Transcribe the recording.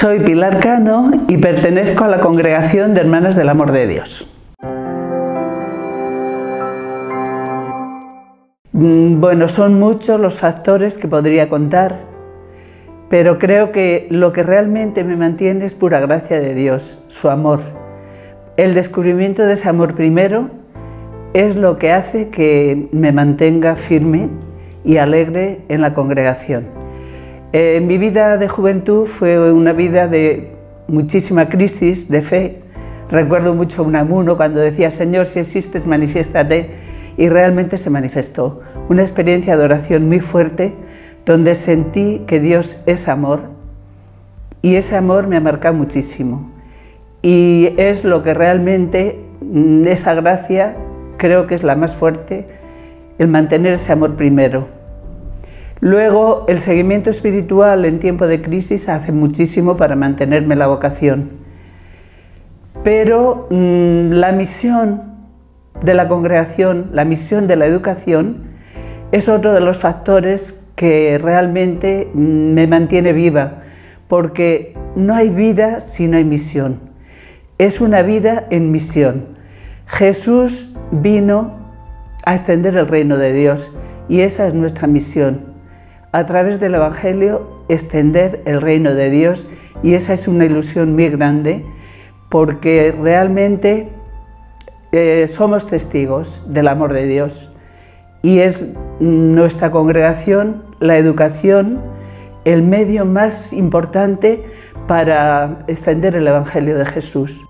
Soy Pilar Cano y pertenezco a la Congregación de Hermanas del Amor de Dios. Mm, bueno, son muchos los factores que podría contar, pero creo que lo que realmente me mantiene es pura gracia de Dios, su amor. El descubrimiento de ese amor primero es lo que hace que me mantenga firme y alegre en la congregación. Eh, mi vida de juventud fue una vida de muchísima crisis de fe. Recuerdo mucho un amuno cuando decía, Señor, si existes, manifiéstate. Y realmente se manifestó. Una experiencia de oración muy fuerte donde sentí que Dios es amor y ese amor me ha marcado muchísimo. Y es lo que realmente, mm, esa gracia, creo que es la más fuerte, el mantener ese amor primero. Luego, el seguimiento espiritual en tiempo de crisis hace muchísimo para mantenerme la vocación. Pero mm, la misión de la congregación, la misión de la educación, es otro de los factores que realmente mm, me mantiene viva, porque no hay vida si no hay misión. Es una vida en misión. Jesús vino a extender el reino de Dios y esa es nuestra misión a través del Evangelio extender el reino de Dios y esa es una ilusión muy grande porque realmente eh, somos testigos del amor de Dios y es nuestra congregación, la educación, el medio más importante para extender el Evangelio de Jesús.